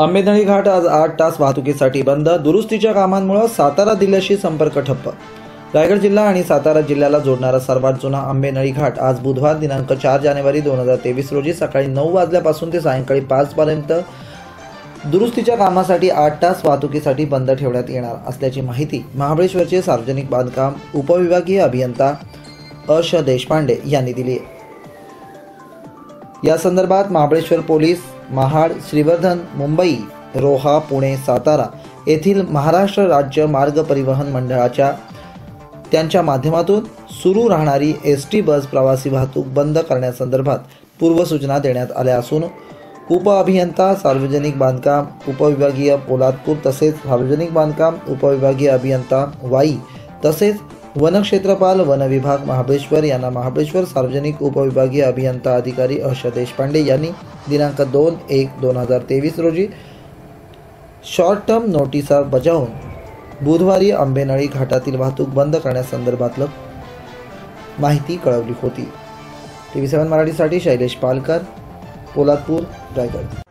आंबेदळी घाट आज आठ तास वाहतुकीसाठी बंद. दुरुस्तीच्या कामांमुळे सातारा जिल्ह्याशी संपर्क ठप्प. रायगड जिल्हा आणि सातारा जिल्ह्याला जोडणारा सर्वात जुना आंबेनळी घाट आज बुधवार दिनांक चार जानेवारी दोन हजार तेवीस रोजी सकाळी नऊ वाजल्यापासून ते सायंकाळी पाच पर्यंत दुरुस्तीच्या कामासाठी आठ तास वाहतुकीसाठी बंद ठेवण्यात येणार असल्याची माहिती महाबळेश्वरचे सार्वजनिक बांधकाम उपविभागीय अभियंता अश देशपांडे यांनी दिली आहे. या संदर्भात महाबळेश्वर पोलीस महाड श्रीवर्धन मुंबई रोहा पुणे सातारा येथील महाराष्ट्र राज्य मार्ग परिवहन मंडळाच्या त्यांच्या माध्यमातून सुरू राहणारी एस टी बस प्रवासी वाहतूक बंद करण्यासंदर्भात पूर्वसूचना देण्यात आल्या असून उपअभियंता सार्वजनिक बांधकाम उपविभागीय पोलादपूर तसेच सार्वजनिक बांधकाम उपविभागीय अभियंता वाई तसेच वनक्षेत्रपाल वन विभाग महाबळेश्वर यांना महाबळेश्वर सार्वजनिक उपविभागीय अभियंता अधिकारी हर्ष देशपांडे यांनी दिनांक दोन एक दोन हजार तेवीस रोजी शॉर्ट टर्म नोटिसा बजावून बुधवारी आंबेनळी घाटातील वाहतूक बंद करण्यासंदर्भातलं माहिती कळवली होती. टी व्ही सेवन मराठीसाठी शैलेश पालकर पोलादपूर रायगड.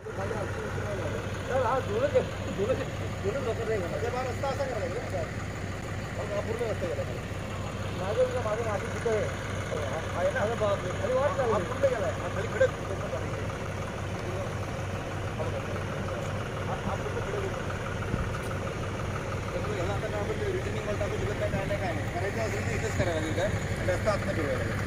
करायचं असेल तर इथंच करायला लागेल काय रस्ता आतमध्ये ठेवायला लागेल.